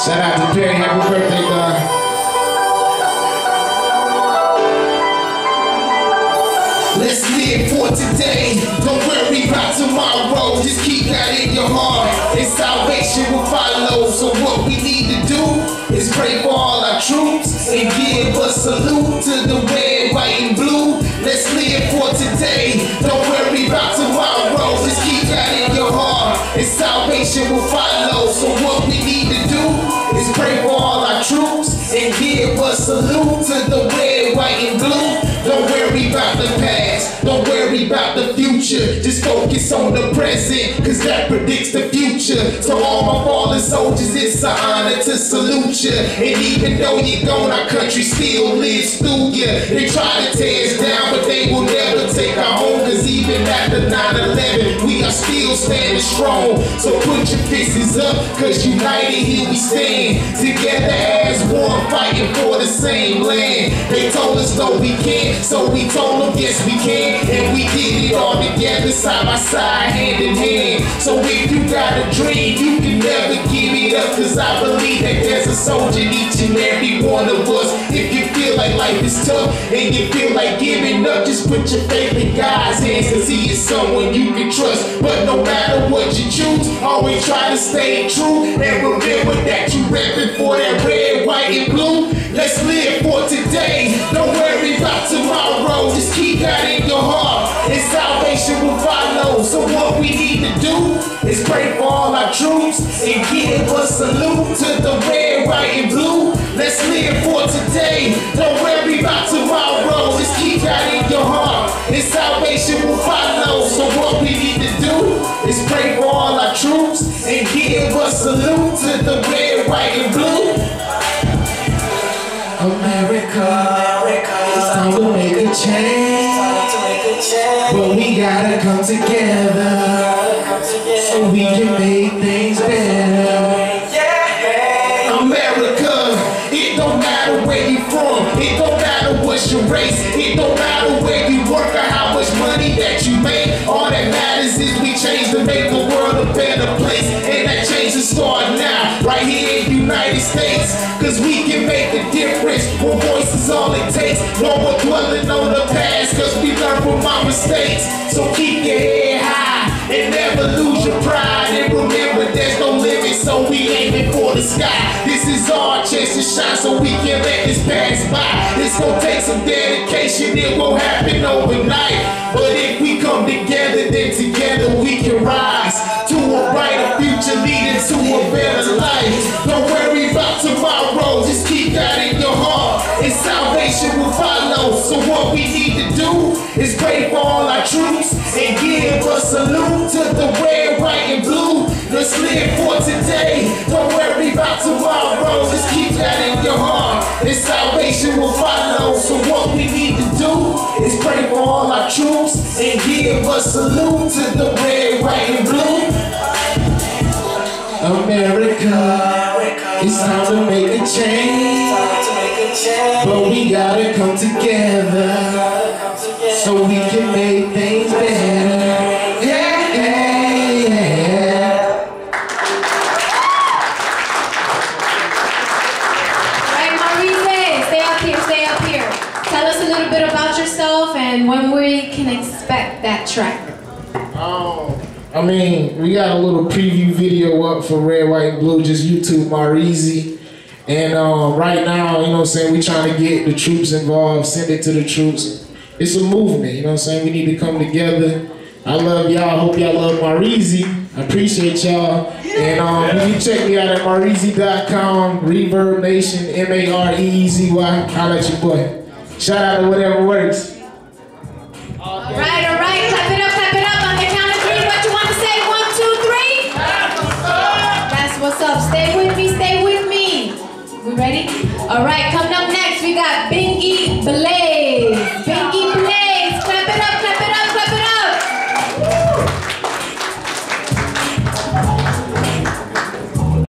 Shout out to Perry. Happy birthday, God. Let's live for today. Don't worry about tomorrow. Just keep that in your heart. And salvation will follow. So what we need to do is pray for all our troops and give a salute to the red, white, and blue. Let's live for today. Don't worry about tomorrow. Just keep that in your heart. And salvation will follow. So what we troops and give a salute to the red, white, and blue. Don't worry about the past, don't worry about the future. Just focus on the present, cause that predicts the future. So all my fallen soldiers, it's an honor to salute you. And even though you're gone, our country still lives through you. They try to tear us down, but they will never take our home. Cause even after 9-11, we are still standing strong. So put your fists up, cause united here we stand. Together as one, fighting for the same land. They told us no, we can't. So we told them yes we can And we did it all together side by side hand in hand So if you got a dream you up Cause I believe that there's a soldier in each and every one of us. If you feel like life is tough and you feel like giving up Just put your faith in God's hands Cause he is someone you can trust. But no matter what you choose Always try to stay true And remember that you repping for that red, white, and blue. Let's live for today. Don't worry about tomorrow. Just salvation will follow. So what we need to do is pray for all our troops and give a salute to the red, white, and blue. Let's live for today. Don't worry about tomorrow. But we gotta come together so we can make things better. America, it don't matter where you're from, it don't matter what's your race, it don't matter where you work or how much money that you make. All that matters is we change to make the world a better place, and that change is start now, right here in the United States. Cause we can make a difference. One voice is all it takes. No more dwelling on mistakes. So keep your head high and never lose your pride. And remember there's no limit. So we aiming for the sky. This is our chance to shine so we can't let this pass by. It's gonna take some dedication. It won't happen overnight. But if we come together, then together we can rise to a brighter future leading to a better life. Don't worry about tomorrow, just keep that in your heart, and salvation will follow. So what we need to great for all our troops and give a salute to the red, white, and blue. Let's live for today. Don't worry about tomorrow, just keep that in your heart, and salvation will follow. So what we need to do is pray for all our troops and give a salute to the red, white, and blue. America, it's time to make a change. But we gotta come together so we can make things better. Yeah, yeah, yeah. Right, Maurice, stay up here, stay up here. Tell us a little bit about yourself and when we can expect that track. Um, I mean, we got a little preview video up for Red, White, and Blue. Just YouTube Mareezy. And um, right now, you know what I'm saying, we trying to get the troops involved, send it to the troops. It's a movement, you know what I'm saying? We need to come together. I love y'all. I hope y'all love Mareezy. I appreciate y'all. And um, you can check me out at mareezy.com, Reverb Nation, M-A-R-E-E-Z-Y. Holla at your boy. Shout out to Whateva Works. All right,